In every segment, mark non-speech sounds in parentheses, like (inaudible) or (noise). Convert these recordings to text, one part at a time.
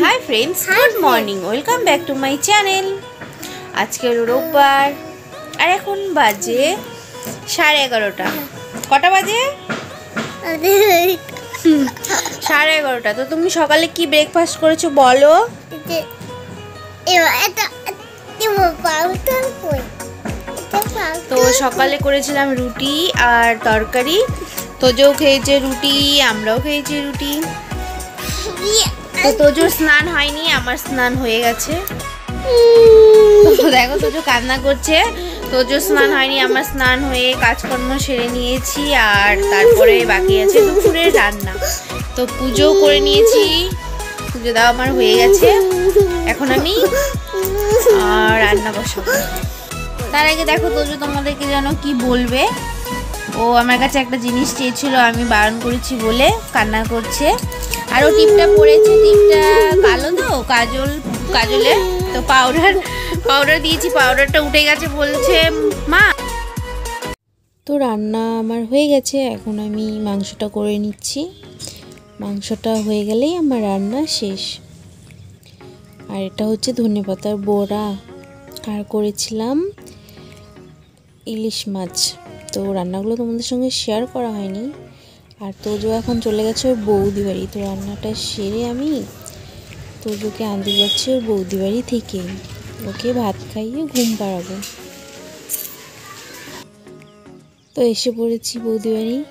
Hi friends good morning welcome back to my channel আজকে রোববার। আর এখন বাজে সাড়ে এগারোটা। কটা বাজে? সাড়ে এগারোটা। তো তুমি সকালে কি ব্রেকফাস্ট করেছ বলো? তো সকালে করেছিলাম রুটি আর তরকারি। তোজও খেয়েছে রুটি আমরাও খেয়েছি রুটি। তো তোজোর স্নান হয়নি, আমার স্নান হয়ে গেছে। দেখো, তোজো কান্না করছে। তোজোর স্নান হয়নি, আমার স্নান হয়ে কাজকর্ম সেরে নিয়েছি, আর তারপরে বাকি আছে দুপুরের রান্না। তো পুজো করে নিয়েছি, পুজো দেওয়া আমার হয়ে গেছে। এখন আমি রান্না বসাবো। তার আগে দেখো, তোজো তোমাদেরকে যেন কি বলবে। ও আমার কাছে একটা জিনিস চেয়েছিল, আমি বারণ করেছি বলে কান্না করছে। আর ও টিপটা পড়েছে টিপটা কালো তো, কাজল, কাজলের। তো পাউডার পাউডার দিয়েছি পাউডারটা উঠে গেছে বলছে, মা। তো রান্না আমার হয়ে গেছে, এখন আমি মাংসটা করে নিচ্ছি। মাংসটা হয়ে গেলেই আমার রান্না শেষ। আর এটা হচ্ছে ধনেপাতার বড়া। আর করেছিলাম ইলিশ মাছ। তো রান্নাগুলো তোমাদের সঙ্গে শেয়ার করা হয়নি। আর তোজো এখন চলে গেছে ওর বৌদি বাড়ি। তো রান্নাটা সেরে আমি তোজোকে আনতে যাচ্ছি ওর বৌদি বাড়ি থেকে। ওকে ভাত খাইয়ে ঘুম পাড়াবো। তো এসে পড়েছি বৌদি বাড়ি।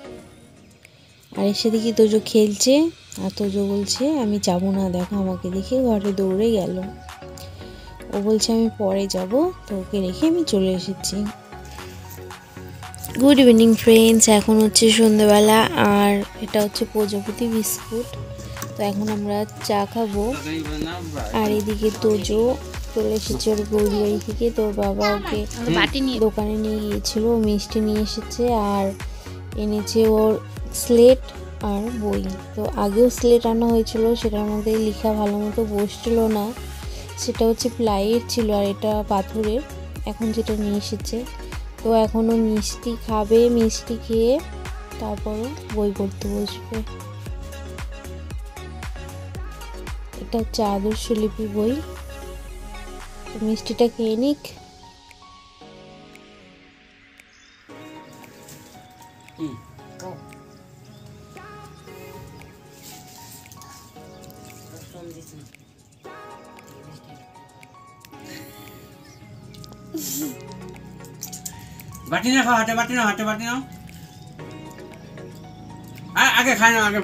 আর এসে দেখি তোজো খেলছে। আর তোজো বলছে, আমি যাব না, দেখো আমাকে দেখে ঘরে দৌড়ে গেল। ও বলছে, আমি পরে যাব। তো ওকে রেখে আমি চলে এসেছি। গুড ইভিনিং ফ্রেন্ডস এখন হচ্ছে সন্ধ্যেবেলা আর এটা হচ্ছে প্রজাপতি বিস্কুট। তো এখন আমরা চা খাব। আর এদিকে তোজো চলে এসেছে ওর বৌদি বাড়ি থেকে। তোর বাবা ওকে দোকানে নিয়ে গিয়েছিল ও মিষ্টি নিয়ে এসেছে আর এনেছে ওর স্লেট আর বই। তো আগেও স্লেট আনা হয়েছিল সেটার মধ্যে লেখা ভালো মতো বসছিল না। সেটা হচ্ছে প্লাইয়ের ছিল আর এটা পাথরের। এখন যেটা নিয়ে এসেছে তো এখনও মিষ্টি খাবে মিষ্টি খেয়ে তারপরে বই পড়তে বসবে। এটা হচ্ছে আদর্শলিপি বই। মিষ্টিটা খেয়ে নিক। (laughs) বাটি না খাও হাতে বাটি নাও, হাতে বাটি নাও। আগে খাই নাও, আগে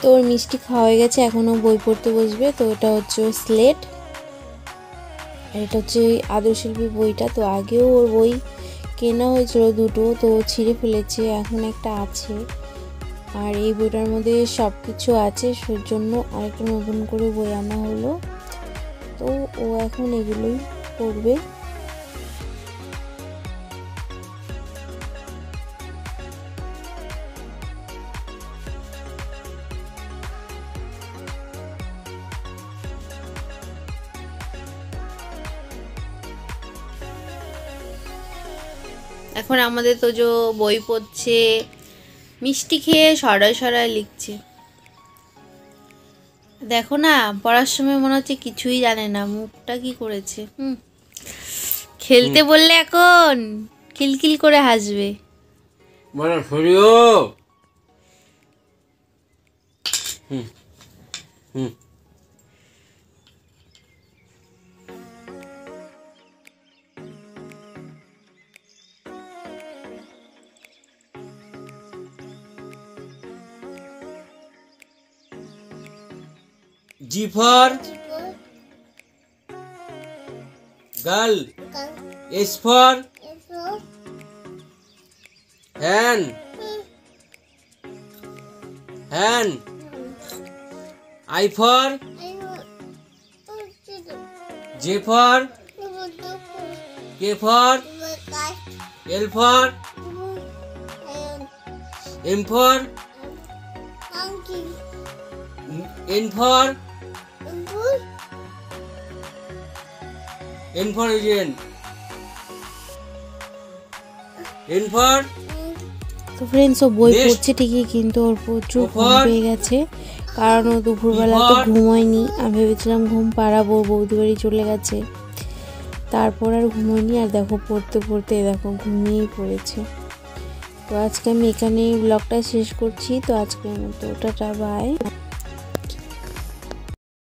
তো ওর মিষ্টি খাওয়া হয়ে গেছে এখনও বই পড়তে বসবে, তো এটা হচ্ছে স্লেট আর এটা হচ্ছে আদর্শিল্পী বইটা। তো আগেও ওর বই কেনা হয়েছিল দুটো, তো ছিঁড়ে ফেলেছে, এখন একটা আছে। আর এই বইটার মধ্যে সব কিছু আছে, সেজন্য আরেকটা নতুন করে বই আনা হলো। তো ও এখন এগুলোই পড়বে। এখন আমাদের তো যে বই পড়ছে মিষ্টি খেয়ে সরাই সরাই লিখছে। দেখো না পড়ার সময় মনে হচ্ছে কিছুই জানে না মুখটা কি করেছে হুম। খেলতে বললে এখন কিলকিল করে হাসবে। হুম হুম। G for girl S for hen hen I for J for K for L for M for monkey, N for N. N for তো ফ্রেন্ডস ও বই. পড়ছে ঠিকই কিন্তু ওর প্রচুর ঘুম। পেয়ে গেছে কারণ ও দুপুরবেলা তো। ঘুমোয়নি আমি ভেবেছিলাম ঘুম পাড়াবো বৌদি বাড়ি চলে গেছে তারপর আর ঘুমোয়নি আর দেখো পড়তে পড়তে দেখো ঘুমিয়েই পড়েছে তো আজকে আমি এখানেই ব্লগটা শেষ করছি তো আজকের মতো টাটা বাই